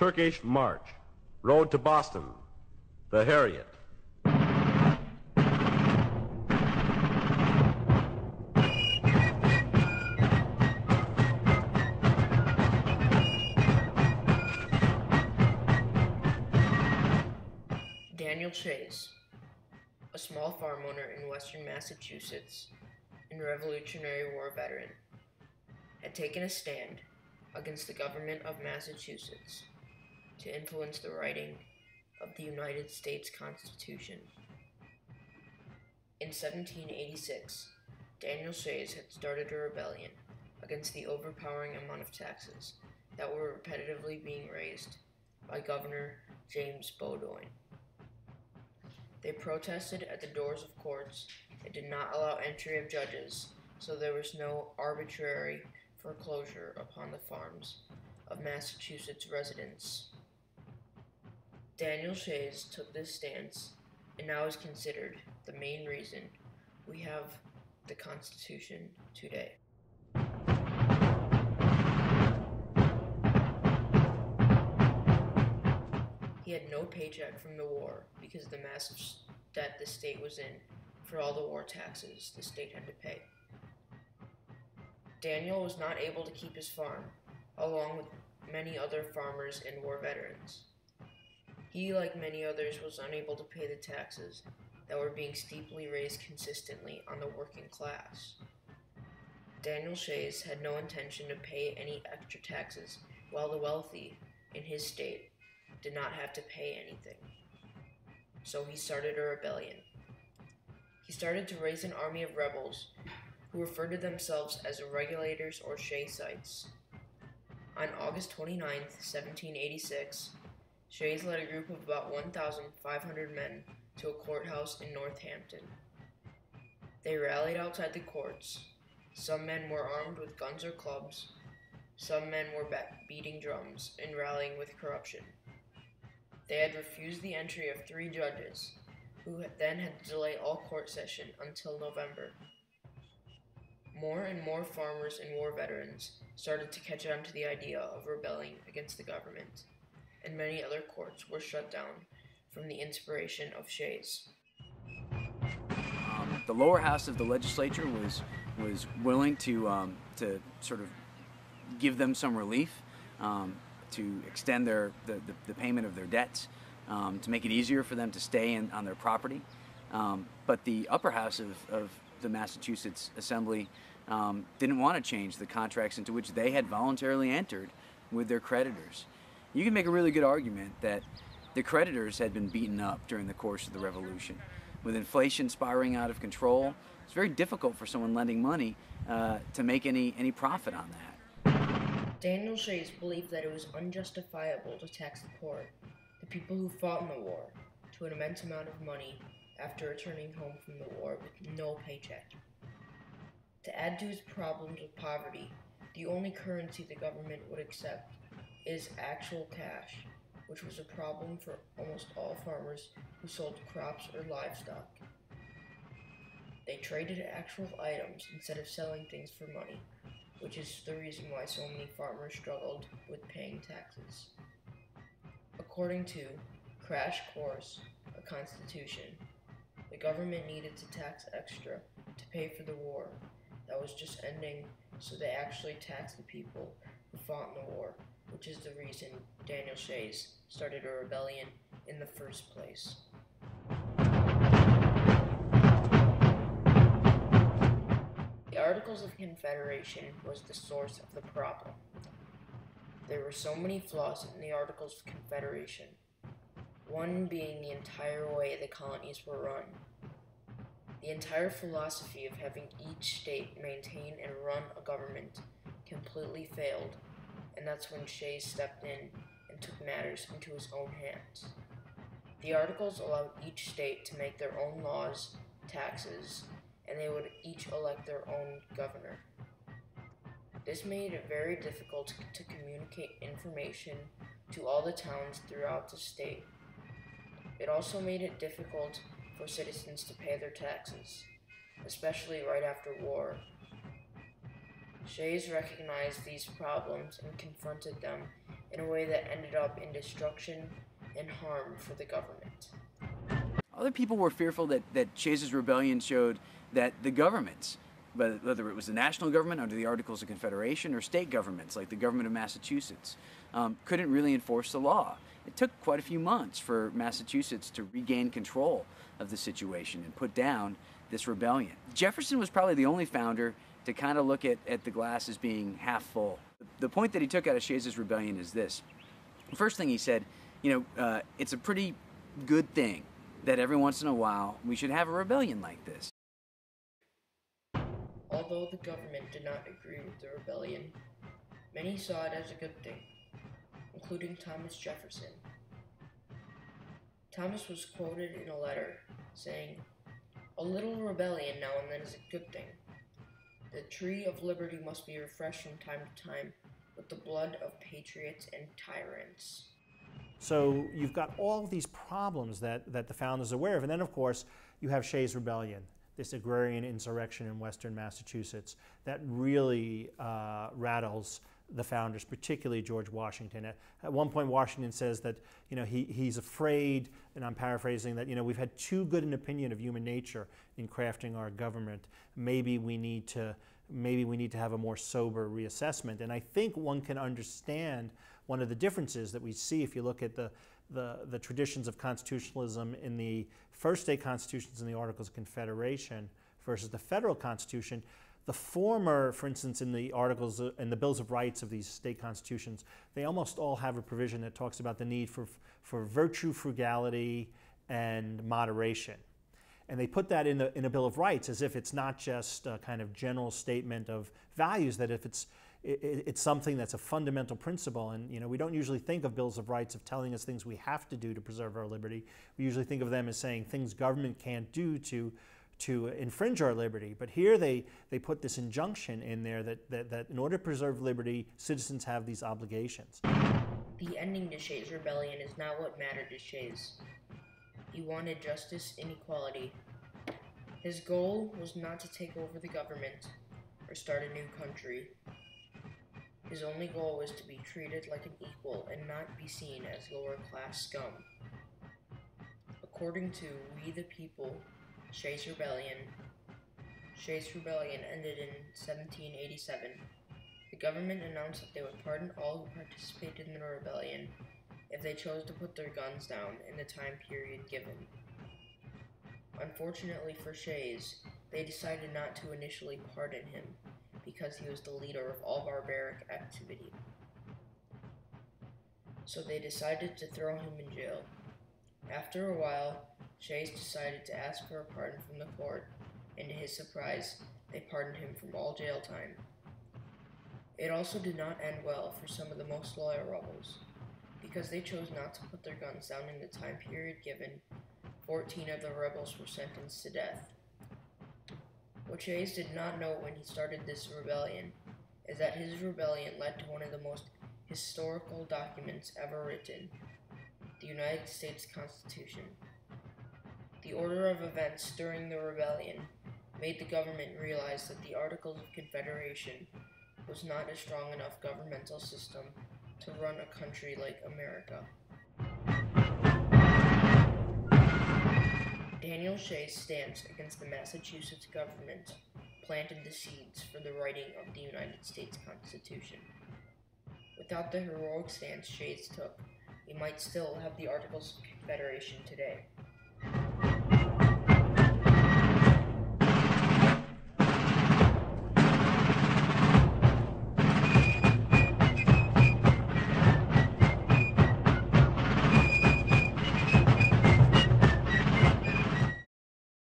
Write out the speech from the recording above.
Turkish March, Road to Boston, The Harriet. Daniel Shays, a small farm owner in western Massachusetts and Revolutionary War veteran, had taken a stand against the government of Massachusetts to influence the writing of the United States Constitution. In 1786, Daniel Shays had started a rebellion against the overpowering amount of taxes that were repetitively being raised by Governor James Bowdoin. They protested at the doors of courts and did not allow entry of judges, so there was no arbitrary foreclosure upon the farms of Massachusetts residents. Daniel Shays took this stance and now is considered the main reason we have the Constitution today. He had no paycheck from the war because of the massive debt the state was in for all the war taxes the state had to pay. Daniel was not able to keep his farm, along with many other farmers and war veterans. He, like many others, was unable to pay the taxes that were being steeply raised consistently on the working class. Daniel Shays had no intention to pay any extra taxes, while the wealthy in his state did not have to pay anything. So he started a rebellion. He started to raise an army of rebels who referred to themselves as the regulators or Shaysites. On August 29, 1786, Shays led a group of about 1,500 men to a courthouse in Northampton. They rallied outside the courts. Some men were armed with guns or clubs. Some men were beating drums and rallying with corruption. They had refused the entry of three judges, who then had to delay all court session until November. More and more farmers and war veterans started to catch on to the idea of rebelling against the government, and many other courts were shut down from the inspiration of Shays. Um, the lower house of the legislature was was willing to um, to sort of give them some relief, um, to extend their the, the, the, payment of their debts, um, to make it easier for them to stay in, on their property. Um, but the upper house of, of the Massachusetts Assembly um, didn't want to change the contracts into which they had voluntarily entered with their creditors. You can make a really good argument that the creditors had been beaten up during the course of the revolution. With inflation spiraling out of control, it's very difficult for someone lending money uh, to make any, any profit on that. Daniel Shays believed that it was unjustifiable to tax the poor, the people who fought in the war, to an immense amount of money after returning home from the war with no paycheck. To add to his problems with poverty, the only currency the government would accept is actual cash, which was a problem for almost all farmers who sold crops or livestock. They traded actual items instead of selling things for money, which is the reason why so many farmers struggled with paying taxes. According to Crash Course, a constitution, the government needed to tax extra to pay for the war that was just ending, so they actually taxed the people who fought in the war, which is the reason Daniel Shays started a rebellion in the first place. The Articles of Confederation was the source of the problem. There were so many flaws in the Articles of Confederation, one being the entire way the colonies were run. The entire philosophy of having each state maintain and run a government completely failed, and that's when Shays stepped in and took matters into his own hands. The articles allowed each state to make their own laws, taxes, and they would each elect their own governor. This made it very difficult to communicate information to all the towns throughout the state. It also made it difficult for citizens to pay their taxes, especially right after war. Shays recognized these problems and confronted them in a way that ended up in destruction and harm for the government. Other people were fearful that, that Shays' rebellion showed that the governments, whether it was the national government under the Articles of Confederation or state governments like the government of Massachusetts, um, couldn't really enforce the law. It took quite a few months for Massachusetts to regain control of the situation and put down this rebellion. Jefferson was probably the only founder to kind of look at, at the glass as being half full. The point that he took out of Shays' rebellion is this. First thing he said, you know, uh, it's a pretty good thing that every once in a while we should have a rebellion like this. Although the government did not agree with the rebellion, many saw it as a good thing, including Thomas Jefferson. Thomas was quoted in a letter saying, A little rebellion now and then is a good thing. The tree of liberty must be refreshed from time to time with the blood of patriots and tyrants. So you've got all these problems that, that the founders are aware of. And then, of course, you have Shays' Rebellion, this agrarian insurrection in western Massachusetts that really uh, rattles the founders, particularly George Washington. At, at, one point, Washington says that you know he, he's afraid, and I'm paraphrasing that you know we've had too good an opinion of human nature in crafting our government. Maybe we need to maybe we need to have a more sober reassessment. And I think one can understand one of the differences that we see if you look at the, the, the traditions of constitutionalism in the first state constitutions and the Articles of Confederation versus the federal constitution. The former, for instance, in the articles and the bills of rights of these state constitutions, they almost all have a provision that talks about the need for, for virtue, frugality, and moderation. And they put that in, the, in a Bill of Rights as if it's not just a kind of general statement of values, that if it's, it, it's something that's a fundamental principle. And you know, we don't usually think of Bills of Rights of telling us things we have to do to preserve our liberty. We usually think of them as saying things government can't do to, to infringe our liberty. But here they, they put this injunction in there that, that, that in order to preserve liberty, citizens have these obligations. The ending to Shays' rebellion is not what mattered to Shays. He wanted justice and equality. His goal was not to take over the government or start a new country. His only goal was to be treated like an equal and not be seen as lower class scum. According to We the People, Shays' Rebellion, Shays' Rebellion ended in 1787. The government announced that they would pardon all who participated in the rebellion if they chose to put their guns down in the time period given. Unfortunately for Shays, they decided not to initially pardon him because he was the leader of all barbaric activity. So they decided to throw him in jail. After a while, Shays decided to ask for a pardon from the court, and to his surprise, they pardoned him from all jail time. It also did not end well for some of the most loyal rebels. Because they chose not to put their guns down in the time period given, 14 of the rebels were sentenced to death. What Shays did not know when he started this rebellion is that his rebellion led to one of the most historical documents ever written the United States Constitution. The order of events during the rebellion made the government realize that the Articles of Confederation was not a strong enough governmental system to run a country like America. Daniel Shay's stance against the Massachusetts government planted the seeds for the writing of the United States Constitution. Without the heroic stance Shays took, we might still have the Articles of Confederation today.